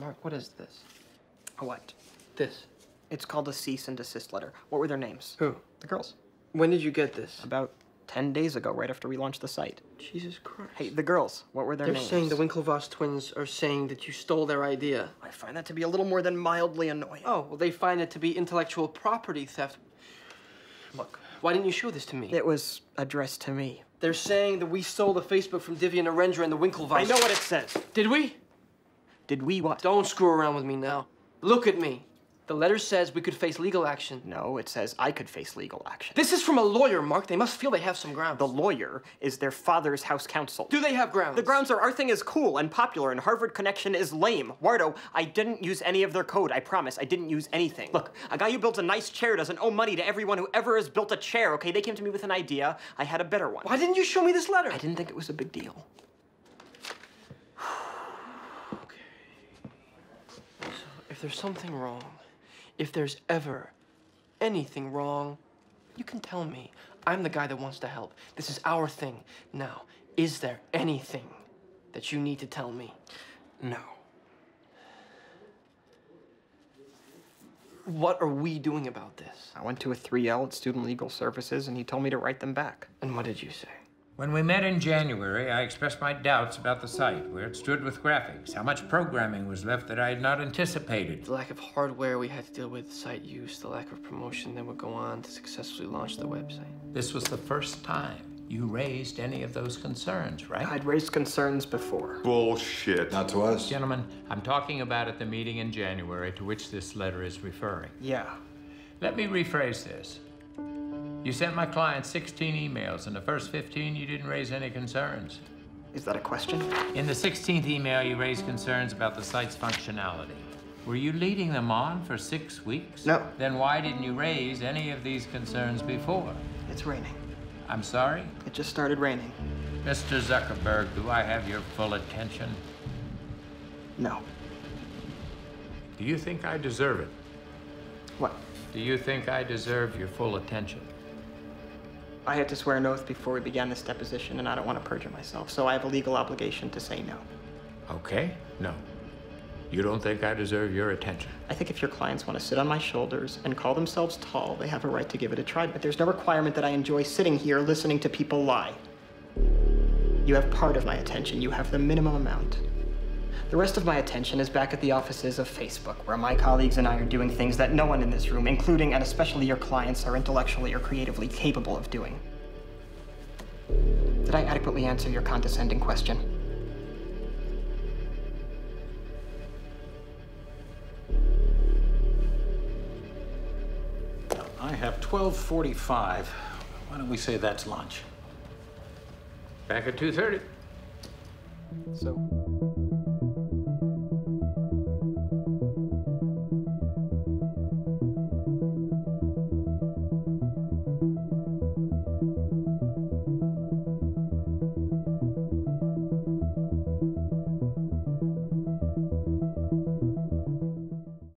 Mark, what is this? What? This. It's called a cease and desist letter. What were their names? Who? The girls. When did you get this? About 10 days ago, right after we launched the site. Jesus Christ. Hey, the girls. What were their names? They're saying the Winklevoss twins are saying that you stole their idea. I find that to be a little more than mildly annoying. Oh, well, they find it to be intellectual property theft. Look, why didn't you show this to me? It was addressed to me. They're saying that we stole the Facebook from Divya Narendra and the Winklevoss. I know what it says. Did we? Did we what? Don't screw around with me now. Look at me. The letter says we could face legal action. No, it says I could face legal action. This is from a lawyer, Mark. They must feel they have some grounds. The lawyer is their father's house counsel. Do they have grounds? The grounds are our thing is cool and popular and Harvard Connection is lame. Wardo, I didn't use any of their code, I promise. I didn't use anything. Look, a guy who built a nice chair doesn't owe money to everyone who ever has built a chair, okay? They came to me with an idea. I had a better one. Why didn't you show me this letter? I didn't think it was a big deal. If there's something wrong, if there's ever anything wrong, you can tell me. I'm the guy that wants to help. This is our thing. Now, is there anything that you need to tell me? No. What are we doing about this? I went to a 3L at Student Legal Services and he told me to write them back. And what did you say? When we met in January, I expressed my doubts about the site, where it stood with graphics, how much programming was left that I had not anticipated. The lack of hardware we had to deal with, site use, the lack of promotion that would go on to successfully launch the website. This was the first time you raised any of those concerns, right? I'd raised concerns before. Bullshit. Not to us. Gentlemen, I'm talking about at the meeting in January to which this letter is referring. Yeah. Let me rephrase this. You sent my client 16 emails. In the first 15, you didn't raise any concerns. Is that a question? In the 16th email, you raised concerns about the site's functionality. Were you leading them on for six weeks? No. Then why didn't you raise any of these concerns before? It's raining. I'm sorry? It just started raining. Mr. Zuckerberg, do I have your full attention? No. Do you think I deserve it? What? Do you think I deserve your full attention? I had to swear an oath before we began this deposition, and I don't want to perjure myself, so I have a legal obligation to say no. Okay, no. You don't think I deserve your attention? I think if your clients want to sit on my shoulders and call themselves tall, they have a right to give it a try, but there's no requirement that I enjoy sitting here listening to people lie. You have part of my attention, you have the minimum amount. The rest of my attention is back at the offices of Facebook, where my colleagues and I are doing things that no one in this room, including and especially your clients, are intellectually or creatively capable of doing. Did I adequately answer your condescending question? I have 1245. Why don't we say that's lunch? Back at 2.30. So,